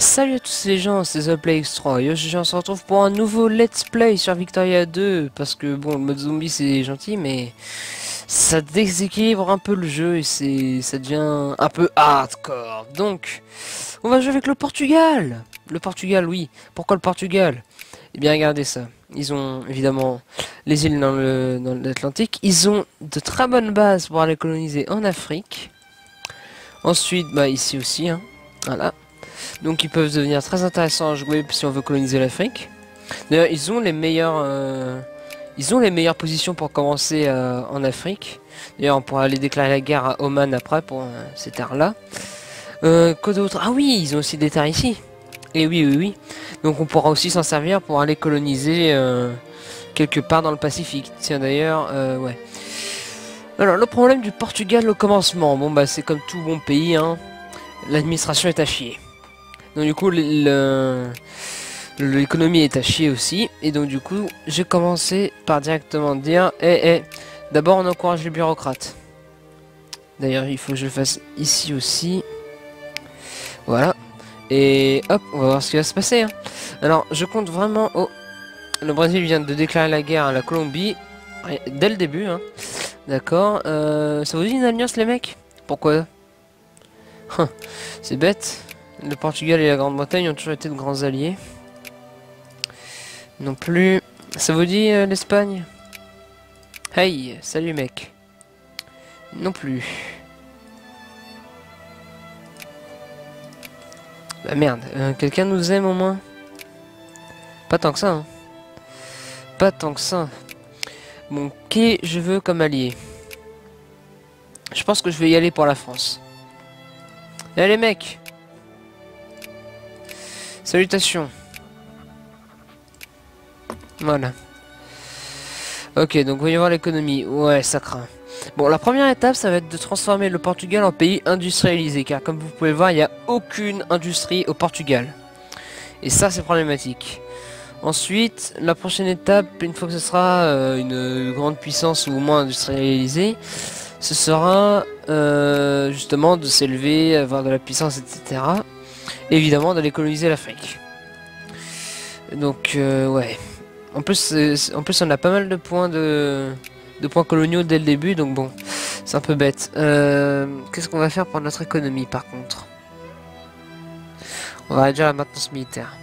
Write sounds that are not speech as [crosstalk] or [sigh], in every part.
Salut à tous les gens, c'est The Play X3 et aujourd'hui on se retrouve pour un nouveau Let's Play sur Victoria 2 parce que bon le mode zombie c'est gentil mais ça déséquilibre un peu le jeu et c'est ça devient un peu hardcore. Donc on va jouer avec le Portugal. Le Portugal oui. Pourquoi le Portugal? Eh bien regardez ça. Ils ont évidemment les îles dans l'Atlantique. Ils ont de très bonnes bases pour aller coloniser en Afrique. Ensuite bah ici aussi hein. voilà donc ils peuvent devenir très intéressants à jouer si on veut coloniser l'Afrique. D'ailleurs, ils ont les meilleurs, euh, ils ont les meilleures positions pour commencer euh, en Afrique. D'ailleurs, on pourra aller déclarer la guerre à Oman après pour euh, ces terres-là. quoi d'autre? Ah oui, ils ont aussi des terres ici. Et oui, oui, oui. Donc on pourra aussi s'en servir pour aller coloniser quelque part dans le Pacifique. Tiens d'ailleurs, ouais. Alors le problème du Portugal au commencement, bon bah c'est comme tout bon pays, hein. L'administration est à chier. Donc du coup, l'économie est à chier aussi. Et donc du coup, j'ai commencé par directement dire, eh, eh, d'abord on encourage les bureaucrates. D'ailleurs, il faut que je le fasse ici aussi. Voilà. Et hop, on va voir ce qui va se passer. Hein. Alors, je compte vraiment... Oh, le Brésil vient de déclarer la guerre à la Colombie. Dès le début, hein. D'accord. Euh, ça vous dit une alliance, les mecs? Pourquoi? [laughs] C'est bête. Le Portugal et la Grande-Bretagne ont toujours été de grands alliés. Non plus. Ça vous dit euh, l'Espagne? Hey, salut mec. Non plus. Bah merde, euh, quelqu'un nous aime au moins? Pas tant que ça. Hein. Pas tant que ça. Bon, qui je veux comme allié? Je pense que je vais y aller pour la France. Allez mecs Salutations. Voilà. Ok, donc voyons voir l'économie. Ouais, ça craint. Bon, la première étape, ça va être de transformer le Portugal en pays industrialisé, car comme vous pouvez voir, il n'y a aucune industrie au Portugal. Et ça, c'est problématique. Ensuite, la prochaine étape, une fois que ce sera euh, une grande puissance ou au moins industrialisée, ce sera euh, justement de s'élever, avoir de la puissance, etc évidemment d'aller coloniser l'Afrique. Donc euh, ouais. En plus, en plus on a pas mal de points de, de points coloniaux dès le début, donc bon, c'est un peu bête. Euh, qu'est-ce qu'on va faire pour notre économie par contre? On va réduire la maintenance militaire.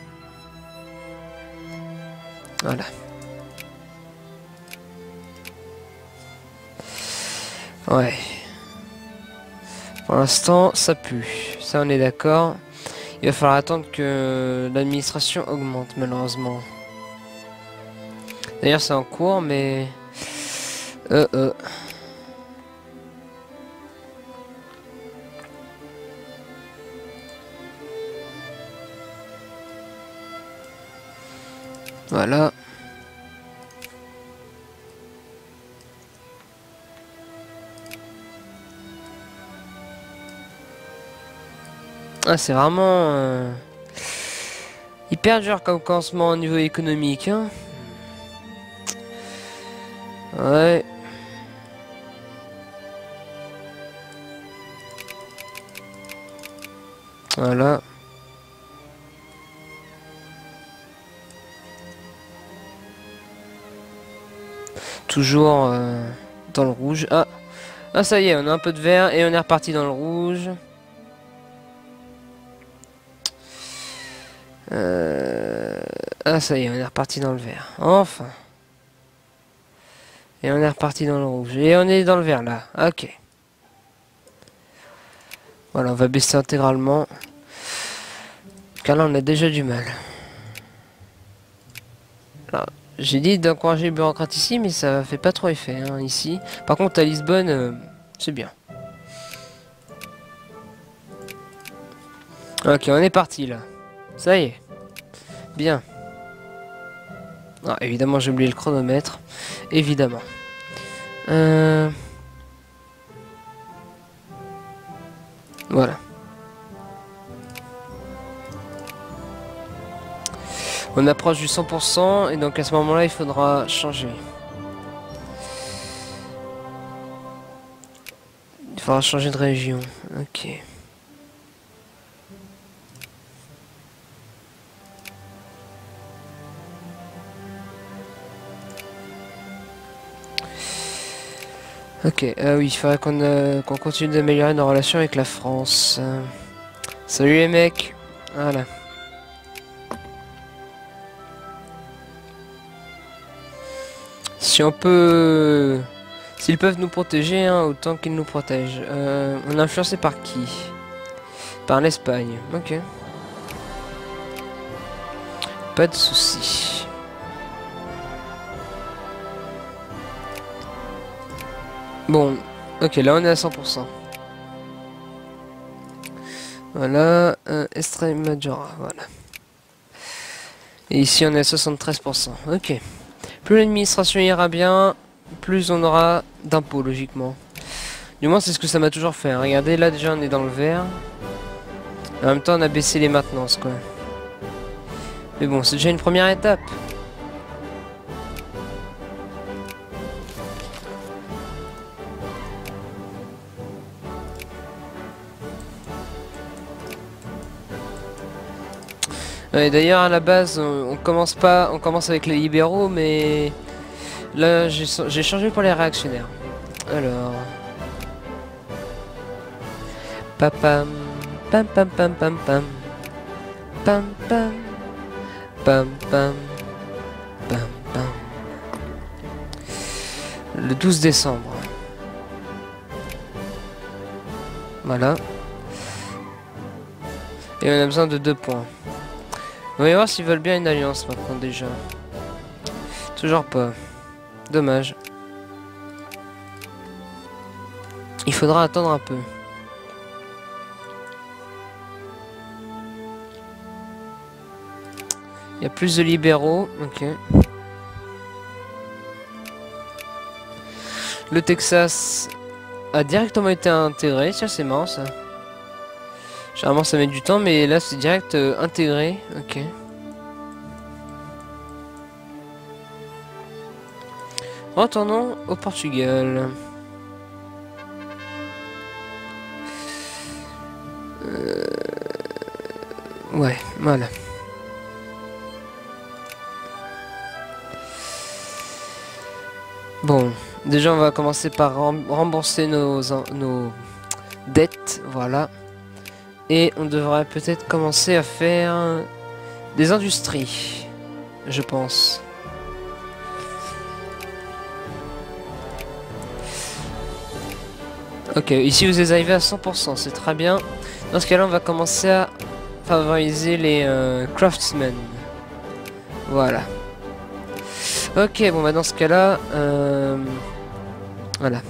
Voilà. Ouais. Pour l'instant, ça pue. Ça, on est d'accord. Il va falloir attendre que l'administration augmente malheureusement. D'ailleurs c'est en cours mais... Euh, euh. Voilà. C'est vraiment euh, hyper dur comme commencement au niveau économique. Hein. Ouais. Voilà. Toujours euh, dans le rouge. Ah. ah, ça y est, on a un peu de vert et on est reparti dans le rouge. Euh... Ah ça y est, on est reparti dans le vert. Enfin. Et on est reparti dans le rouge. Et on est dans le vert là. Ok. Voilà, on va baisser intégralement. Car là, on a déjà du mal. J'ai dit d'encourager les bureaucrates ici, mais ça fait pas trop effet hein, ici. Par contre, à Lisbonne, euh, c'est bien. Ok, on est parti là. Ça y est. Bien. Ah, évidemment, j'ai oublié le chronomètre. Évidemment. Euh... Voilà. On approche du 100% et donc à ce moment-là, il faudra changer. Il faudra changer de région. Ok. Ok, euh, oui, il faudrait qu'on euh, continue d'améliorer nos relations avec la France. Salut les mecs Voilà. Si on peut... S'ils peuvent nous protéger, hein, autant qu'ils nous protègent. Euh, on est influencé par qui? Par l'Espagne. Ok. Pas de soucis. Bon, ok, là on est à 100%. Voilà, euh, Majora, voilà. Et ici on est à 73%, ok. Plus l'administration ira bien, plus on aura d'impôts, logiquement. Du moins, c'est ce que ça m'a toujours fait. Hein. Regardez, là déjà on est dans le vert. En même temps, on a baissé les maintenances, quoi. Mais bon, c'est déjà une première étape. Euh, d'ailleurs, à la base, on commence pas, on commence avec les libéraux, mais là, j'ai changé pour les réactionnaires. Alors, pam pam pam pam pam, pam pam, pam pam, pam pam. Le 12 décembre. Voilà. Et on a besoin de deux points. On va voir s'ils veulent bien une alliance maintenant déjà. Toujours pas. Dommage. Il faudra attendre un peu. Il y a plus de libéraux. Ok. Le Texas a directement été intégré. Tiens, c'est marrant ça. Généralement ça met du temps, mais là c'est direct euh, intégré. Ok. Retournons au Portugal. Euh, ouais, voilà. Bon, déjà on va commencer par rembourser nos, nos dettes, voilà. Et on devrait peut-être commencer à faire des industries, je pense. Ok, ici vous êtes arrivé à 100%, c'est très bien. Dans ce cas-là, on va commencer à favoriser les euh, craftsmen. Voilà. Ok, bon bah dans ce cas-là, euh, voilà.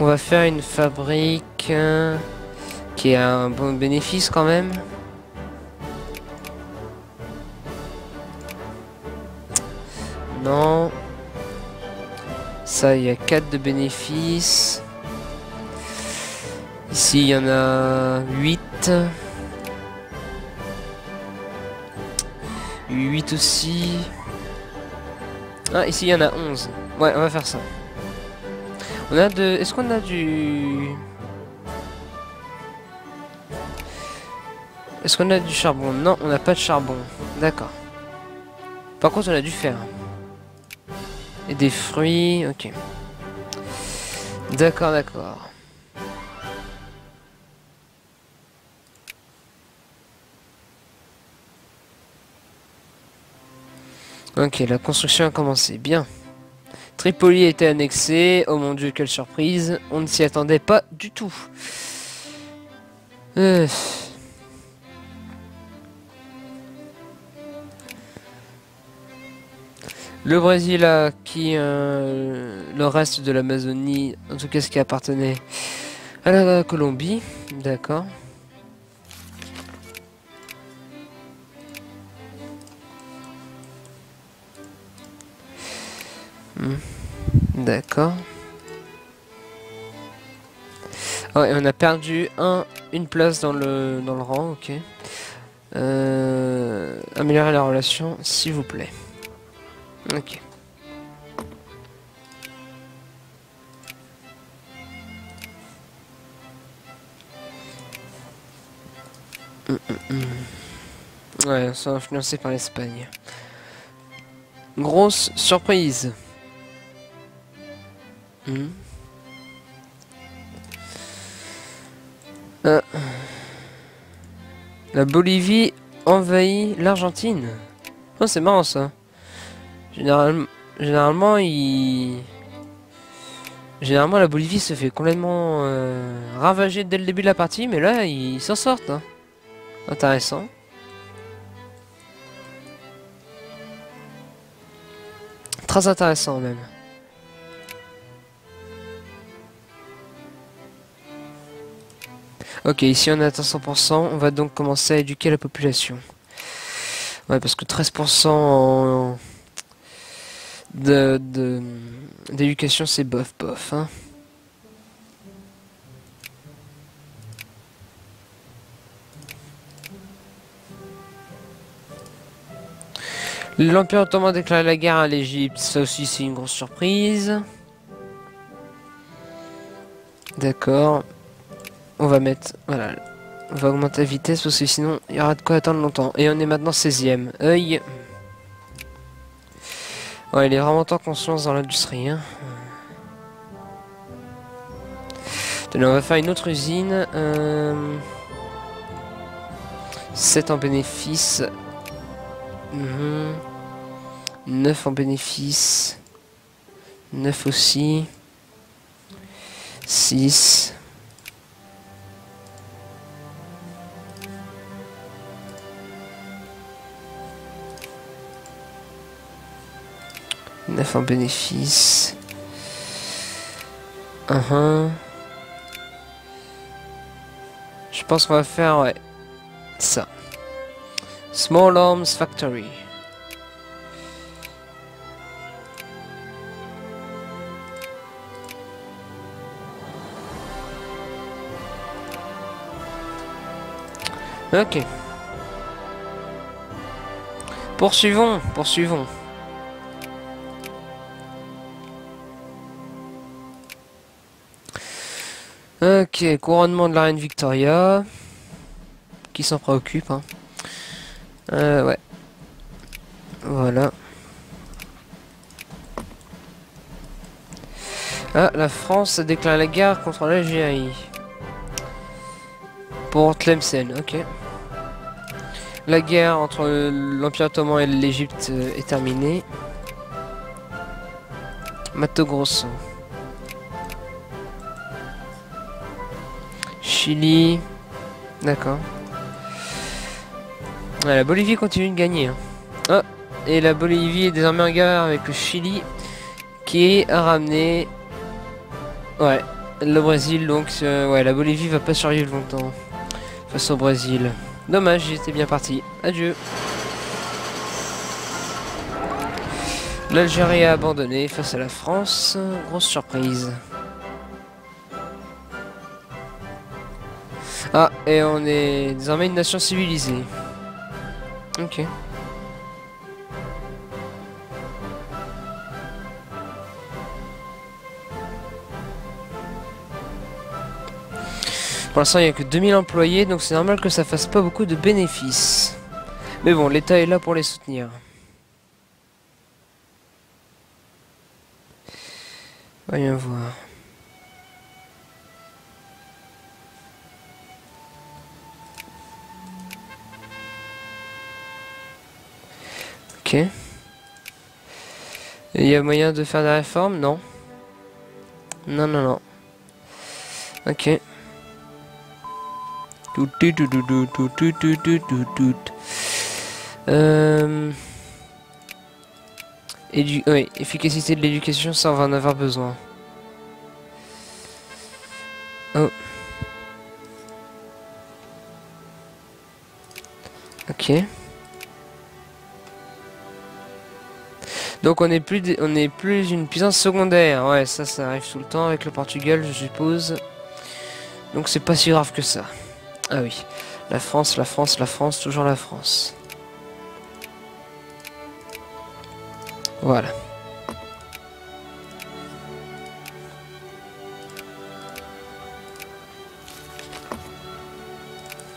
On va faire une fabrique qui a un bon bénéfice quand même. Non. Ça, il y a 4 de bénéfices. Ici, il y en a 8. 8 aussi. Ah, ici, il y en a 11. Ouais, on va faire ça. On a de... Est-ce qu'on a du... Est-ce qu'on a du charbon? Non, on n'a pas de charbon. D'accord. Par contre, on a du fer. Et des fruits, ok. D'accord, d'accord. Ok, la construction a commencé. Bien. Tripoli a été annexée. Oh mon dieu, quelle surprise. On ne s'y attendait pas du tout. Euh... Le Brésil a acquis euh, le reste de l'Amazonie, en tout cas ce qui appartenait à la Colombie. D'accord. Hmm. D'accord. Et on a perdu un, une place dans le, dans le rang, ok. Euh, améliorer la relation, s'il vous plaît. Ok. Hum, hum, hum. Ouais, on s'est influencé par l'Espagne. Grosse surprise. Hmm. Euh. La Bolivie envahit l'Argentine. Oh, c'est marrant ça. Généralement, généralement, il... Généralement, la Bolivie se fait complètement euh, ravager dès le début de la partie, mais là, ils s'en sortent. Hein. Intéressant. Très intéressant même. Ok, ici on est à 100%, on va donc commencer à éduquer la population. Ouais, parce que 13% de d'éducation c'est bof bof. Hein. L'Empire ottoman déclare la guerre à l'Égypte, ça aussi c'est une grosse surprise. D'accord. On va mettre... Voilà. On va augmenter la vitesse parce que sinon il y aura de quoi attendre longtemps. Et on est maintenant 16ème. Œil. Ouais, il est vraiment temps qu'on se lance dans l'industrie. Hein. on va faire une autre usine. 7 euh, en bénéfice. 9 en bénéfice. 9 aussi. 6. 9 en bénéfice. Uh -huh. Je pense qu'on va faire ouais, ça. Small Arms Factory. Ok. Poursuivons, poursuivons. Ok, couronnement de la reine Victoria. Qui s'en préoccupe, hein. Euh, ouais. Voilà. Ah, la France déclare la guerre contre l'Algérie. Pour Tlemcen, ok. La guerre entre l'Empire ottoman et l'Égypte est terminée. Mato Grosso. Chili. D'accord. la Bolivie continue de gagner. Hein. Ah, et la Bolivie est désormais en guerre avec le Chili qui a ramené... Ouais, le Brésil. Donc, euh, ouais, la Bolivie va pas survivre longtemps face au Brésil. Dommage, j'étais bien parti. Adieu. L'Algérie a abandonné face à la France. Grosse surprise. Ah, et on est désormais une nation civilisée. Ok. Pour l'instant, il n'y a que 2000 employés, donc c'est normal que ça fasse pas beaucoup de bénéfices. Mais bon, l'État est là pour les soutenir. Voyons voir. Il y a moyen de faire des réformes Non? Non, non, non. Ok. Euh... Édu oui, efficacité de l'éducation, ça on va en avoir besoin. Oh. Ok. Donc on est plus on est plus une puissance secondaire. Ouais, ça ça arrive tout le temps avec le Portugal, je suppose. Donc c'est pas si grave que ça. Ah oui. La France, la France, la France, toujours la France. Voilà.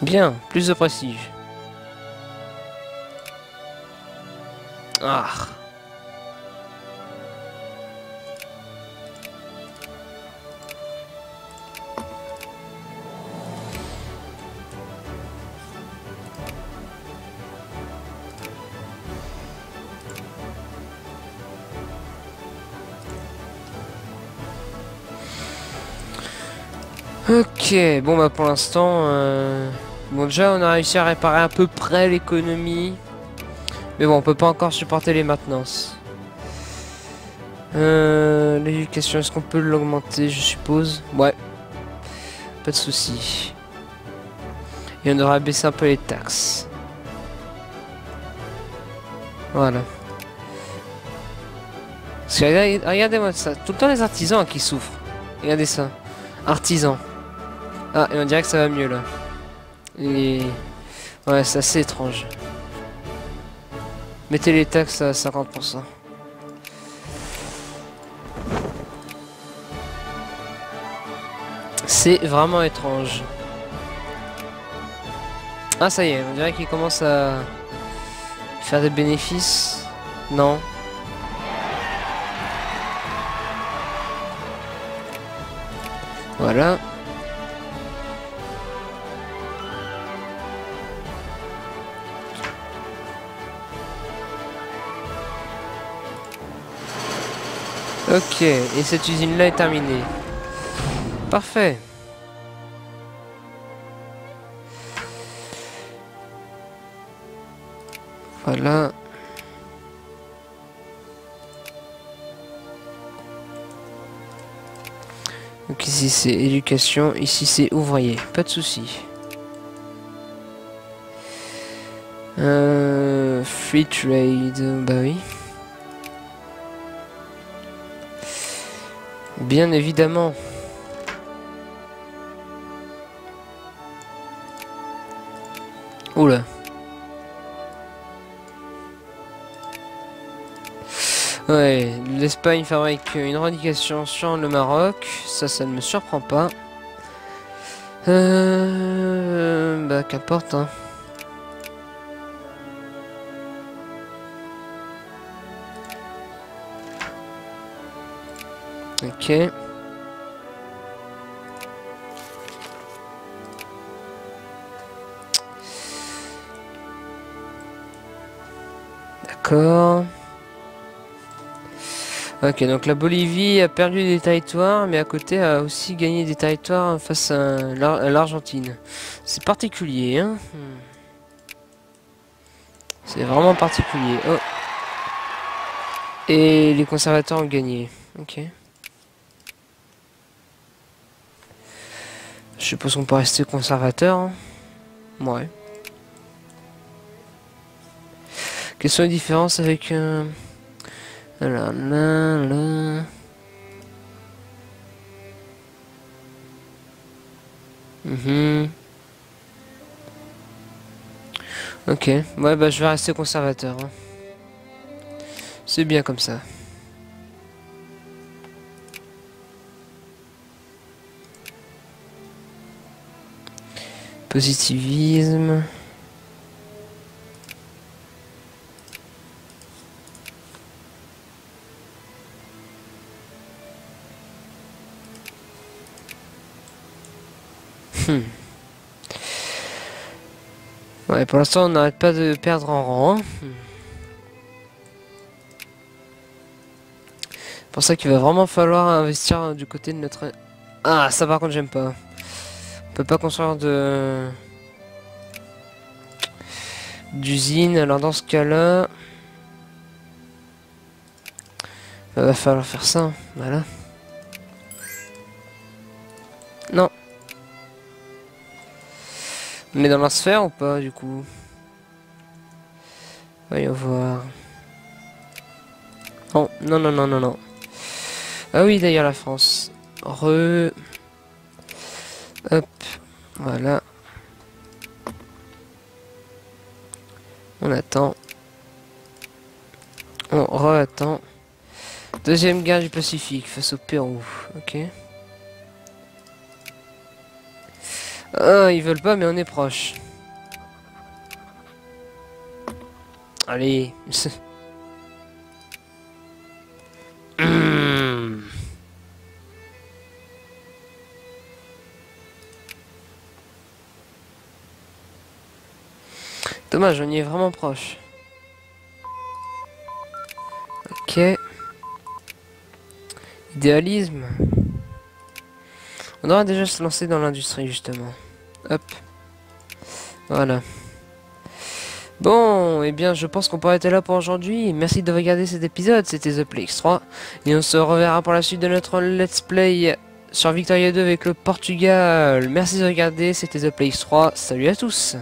Bien, plus de prestige. Ah. Bon bah pour l'instant, euh, bon déjà on a réussi à réparer à peu près l'économie, mais bon on peut pas encore supporter les maintenances. Euh, L'éducation, est-ce qu'on peut l'augmenter je suppose? Ouais, pas de souci. Et on devrait baisser un peu les taxes. Voilà. Regardez-moi ça, tout le temps les artisans qui souffrent. Regardez ça, artisans. Ah, et on dirait que ça va mieux là. Et... Ouais, c'est assez étrange. Mettez les taxes à 50%. C'est vraiment étrange. Ah ça y est, on dirait qu'il commence à faire des bénéfices. Non. Voilà. Ok, et cette usine-là est terminée. Parfait. Voilà. Donc ici c'est éducation, ici c'est ouvrier, pas de souci. Euh, free trade, bah oui. Bien évidemment. Oula. Ouais, l'Espagne fabrique une revendication sur le Maroc. Ça, ça ne me surprend pas. Euh, bah, qu'importe, hein. Ok. D'accord. Ok, donc la Bolivie a perdu des territoires, mais à côté a aussi gagné des territoires face à l'Argentine. C'est particulier, hein hmm. C'est vraiment particulier. Oh. Et les conservateurs ont gagné. Ok. Je suppose qu'on peut rester conservateur. Hein. Ouais. Quelles sont les différences avec... Euh... Alors là, là... Mhm. Ok, ouais bah je vais rester conservateur. Hein. C'est bien comme ça. Positivisme. Hmm. Ouais, pour l'instant, on n'arrête pas de perdre en rang. Hein. Hmm. C'est pour ça qu'il va vraiment falloir investir du côté de notre... Ah, ça par contre, j'aime pas. On peut pas construire de d'usine. Alors dans ce cas-là, il va falloir faire ça. Voilà. Non. On est dans la sphère ou pas du coup? Voyons voir. Oh, non, non, non, non, non. Ah oui, d'ailleurs, la France. Re... Hop, voilà. On attend. On re-attend. Deuxième guerre du Pacifique face au Pérou. Ok. Ah, ils veulent pas, mais on est proche. Allez. [laughs] Dommage, on y est vraiment proche. Ok. Idéalisme. On devrait déjà se lancer dans l'industrie, justement. Hop. Voilà. Bon, eh bien, je pense qu'on peut arrêter là pour aujourd'hui. Merci de regarder cet épisode, c'était The Play X3. Et on se reverra pour la suite de notre Let's Play sur Victoria 2 avec le Portugal. Merci de regarder, c'était The Play X3. Salut à tous